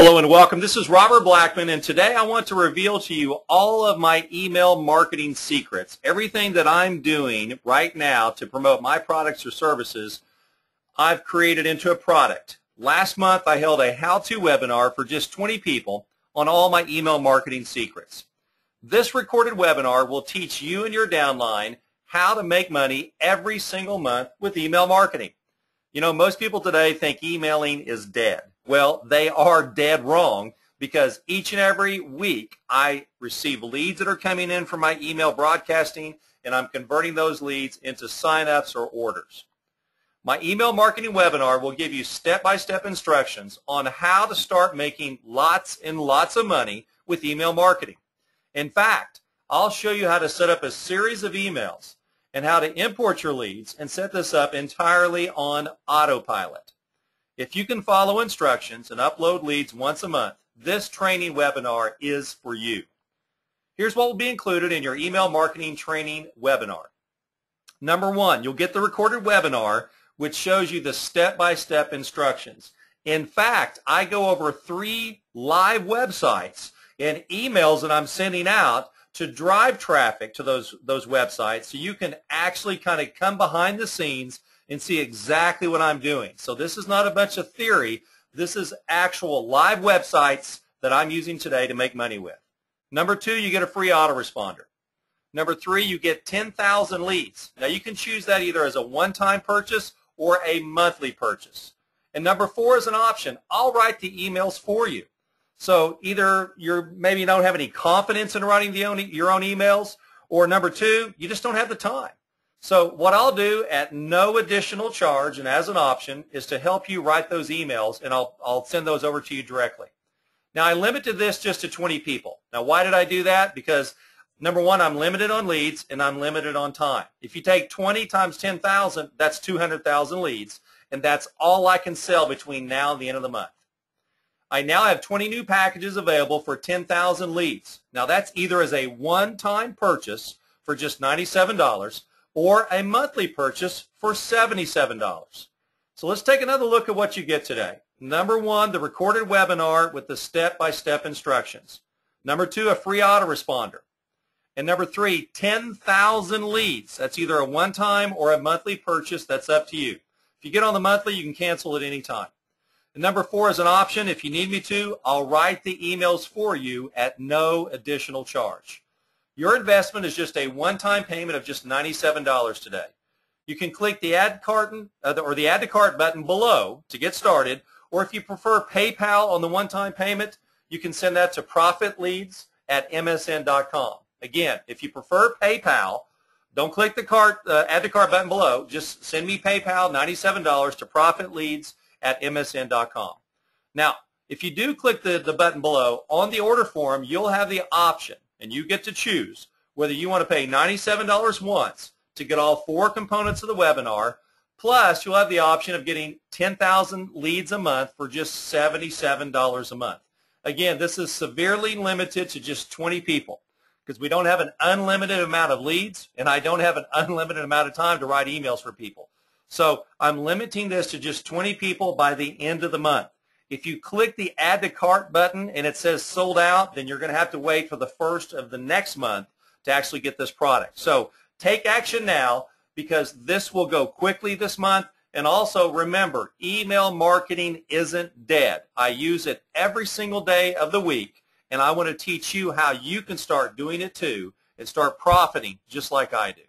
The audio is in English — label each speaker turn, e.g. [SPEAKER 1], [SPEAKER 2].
[SPEAKER 1] Hello and welcome. This is Robert Blackman and today I want to reveal to you all of my email marketing secrets. Everything that I'm doing right now to promote my products or services, I've created into a product. Last month I held a how-to webinar for just 20 people on all my email marketing secrets. This recorded webinar will teach you and your downline how to make money every single month with email marketing. You know, most people today think emailing is dead. Well, they are dead wrong because each and every week I receive leads that are coming in from my email broadcasting and I'm converting those leads into signups or orders. My email marketing webinar will give you step-by-step -step instructions on how to start making lots and lots of money with email marketing. In fact, I'll show you how to set up a series of emails and how to import your leads and set this up entirely on autopilot. If you can follow instructions and upload leads once a month, this training webinar is for you. Here's what will be included in your email marketing training webinar. Number one, you'll get the recorded webinar which shows you the step-by-step -step instructions. In fact, I go over three live websites and emails that I'm sending out to drive traffic to those, those websites so you can actually kind of come behind the scenes and see exactly what I'm doing. So this is not a bunch of theory. This is actual live websites that I'm using today to make money with. Number two, you get a free autoresponder. Number three, you get 10,000 leads. Now you can choose that either as a one-time purchase or a monthly purchase. And number four is an option. I'll write the emails for you. So either you're maybe you don't have any confidence in writing the own, your own emails, or number two, you just don't have the time. So what I'll do at no additional charge and as an option is to help you write those emails and I'll, I'll send those over to you directly. Now I limited this just to 20 people. Now why did I do that? Because number one, I'm limited on leads and I'm limited on time. If you take 20 times 10,000, that's 200,000 leads and that's all I can sell between now and the end of the month. I now have 20 new packages available for 10,000 leads. Now that's either as a one-time purchase for just $97 or a monthly purchase for $77. So let's take another look at what you get today. Number one, the recorded webinar with the step-by-step -step instructions. Number two, a free autoresponder. And number three, 10,000 leads. That's either a one-time or a monthly purchase. That's up to you. If you get on the monthly, you can cancel at any time. And number four is an option. If you need me to, I'll write the emails for you at no additional charge. Your investment is just a one-time payment of just $97 today. You can click the add carton uh, or the add to cart button below to get started, or if you prefer PayPal on the one-time payment, you can send that to profitleads at msn.com. Again, if you prefer PayPal, don't click the cart, uh, add to cart button below. Just send me PayPal, $97 to profitleads at msn.com. Now, if you do click the, the button below, on the order form, you'll have the option and you get to choose whether you want to pay $97 once to get all four components of the webinar, plus you'll have the option of getting 10,000 leads a month for just $77 a month. Again, this is severely limited to just 20 people because we don't have an unlimited amount of leads and I don't have an unlimited amount of time to write emails for people. So I'm limiting this to just 20 people by the end of the month. If you click the add to cart button and it says sold out, then you're going to have to wait for the first of the next month to actually get this product. So take action now because this will go quickly this month. And also remember, email marketing isn't dead. I use it every single day of the week and I want to teach you how you can start doing it too and start profiting just like I do.